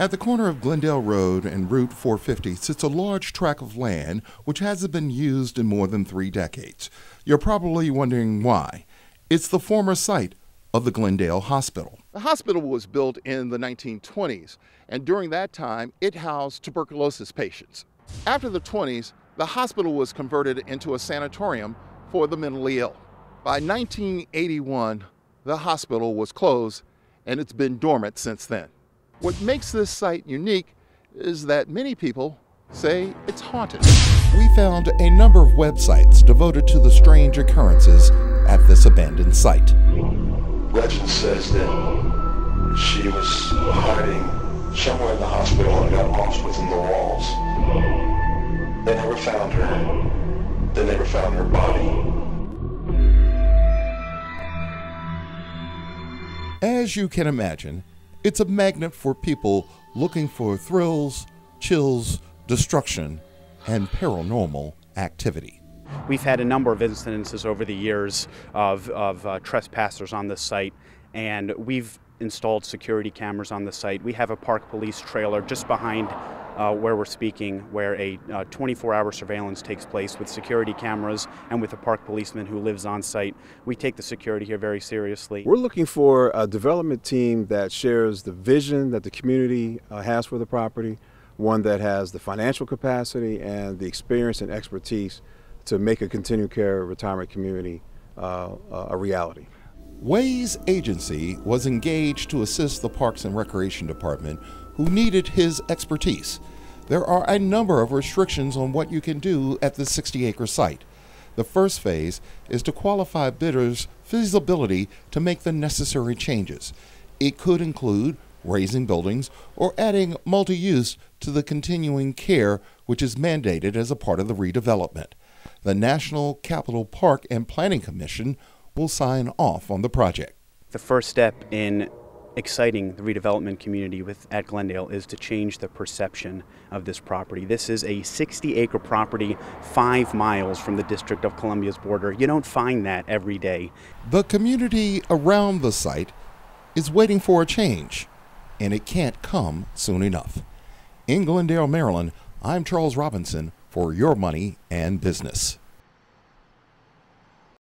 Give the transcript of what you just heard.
At the corner of Glendale Road and Route 450 sits a large tract of land which hasn't been used in more than three decades. You're probably wondering why. It's the former site of the Glendale Hospital. The hospital was built in the 1920s, and during that time, it housed tuberculosis patients. After the 20s, the hospital was converted into a sanatorium for the mentally ill. By 1981, the hospital was closed, and it's been dormant since then. What makes this site unique is that many people say it's haunted. We found a number of websites devoted to the strange occurrences at this abandoned site. Legend says that she was hiding somewhere in the hospital and got lost within the walls. They never found her. They never found her body. As you can imagine, it's a magnet for people looking for thrills, chills, destruction, and paranormal activity. We've had a number of incidences over the years of, of uh, trespassers on the site, and we've installed security cameras on the site. We have a park police trailer just behind uh, where we're speaking, where a 24 uh, hour surveillance takes place with security cameras and with a park policeman who lives on site. We take the security here very seriously. We're looking for a development team that shares the vision that the community uh, has for the property, one that has the financial capacity and the experience and expertise to make a continued care retirement community uh, a reality. Ways Agency was engaged to assist the Parks and Recreation Department who needed his expertise. There are a number of restrictions on what you can do at the 60 acre site. The first phase is to qualify bidders' feasibility to make the necessary changes. It could include raising buildings or adding multi use to the continuing care which is mandated as a part of the redevelopment. The National Capital Park and Planning Commission will sign off on the project. The first step in exciting the redevelopment community with at Glendale is to change the perception of this property. This is a 60 acre property 5 miles from the District of Columbia's border. You don't find that every day. The community around the site is waiting for a change and it can't come soon enough. In Glendale, Maryland, I'm Charles Robinson for Your Money and Business.